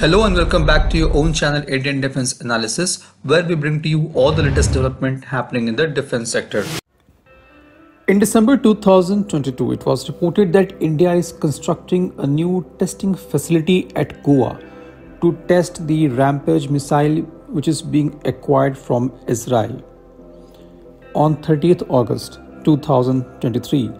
Hello and welcome back to your own channel Indian Defense Analysis where we bring to you all the latest development happening in the defense sector. In December 2022, it was reported that India is constructing a new testing facility at Goa to test the Rampage missile which is being acquired from Israel. On 30th August 2023,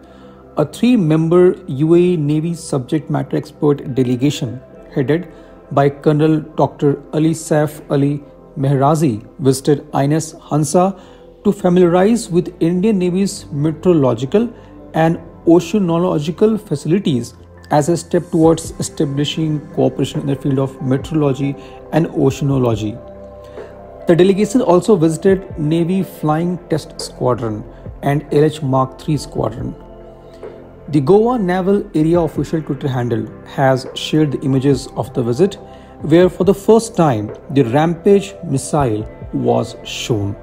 a three-member UAE Navy subject matter expert delegation headed by Colonel Dr. Ali Saif Ali Mehrazi visited INS Hansa to familiarize with Indian Navy's meteorological and oceanological facilities as a step towards establishing cooperation in the field of meteorology and oceanology. The delegation also visited Navy Flying Test Squadron and LH Mark III Squadron. The Goa Naval Area official Twitter handle has shared the images of the visit, where for the first time the Rampage missile was shown.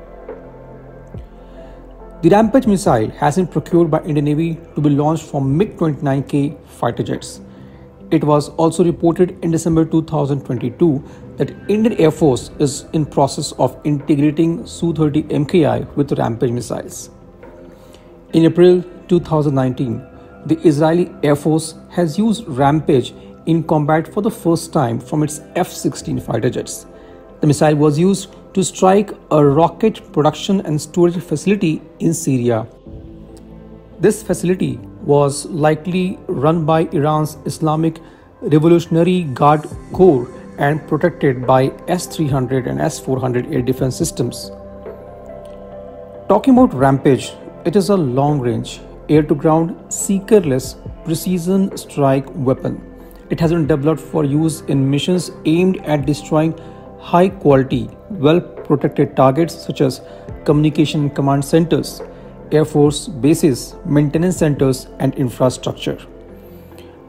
The Rampage missile has been procured by Indian Navy to be launched from MiG-29K fighter jets. It was also reported in December 2022 that Indian Air Force is in process of integrating Su-30 MKI with Rampage missiles. In April 2019, the Israeli Air Force has used Rampage in combat for the first time from its F 16 fighter jets. The missile was used to strike a rocket production and storage facility in Syria. This facility was likely run by Iran's Islamic Revolutionary Guard Corps and protected by S 300 and S 400 air defense systems. Talking about Rampage, it is a long range, air to ground, seekerless precision strike weapon. It has been developed for use in missions aimed at destroying high quality, well protected targets such as communication command centers, air force bases, maintenance centers, and infrastructure.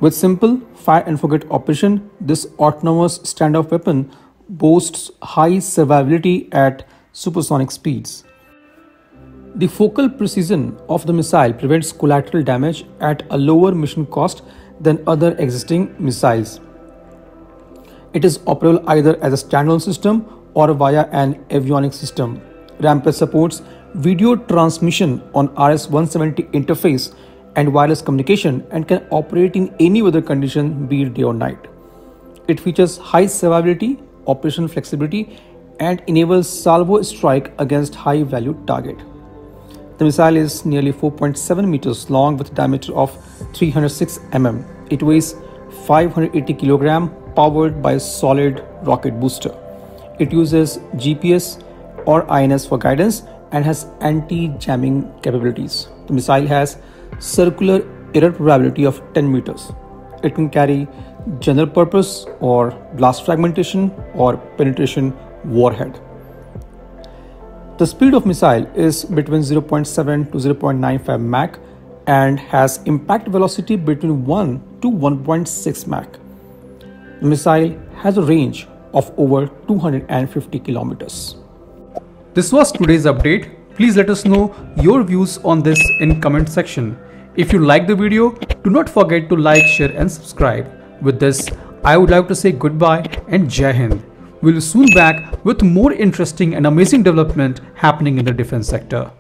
With simple fire and forget operation, this autonomous standoff weapon boasts high survivability at supersonic speeds. The focal precision of the missile prevents collateral damage at a lower mission cost than other existing missiles. It is operable either as a standalone system or via an avionics system. Rampage supports video transmission on RS-170 interface and wireless communication and can operate in any weather condition be it day or night. It features high survivability, operational flexibility and enables salvo strike against high value target. The missile is nearly 4.7 meters long with a diameter of 306 mm. It weighs 580 kg powered by a solid rocket booster. It uses GPS or INS for guidance and has anti-jamming capabilities. The missile has circular error probability of 10 meters. It can carry general purpose or blast fragmentation or penetration warhead. The speed of missile is between 0.7 to 0.95 Mach and has impact velocity between 1 to 1.6 Mach. The missile has a range of over 250 kilometers. This was today's update. Please let us know your views on this in comment section. If you like the video, do not forget to like, share and subscribe. With this, I would like to say goodbye and Jai Hind. We'll soon back with more interesting and amazing development happening in the defense sector.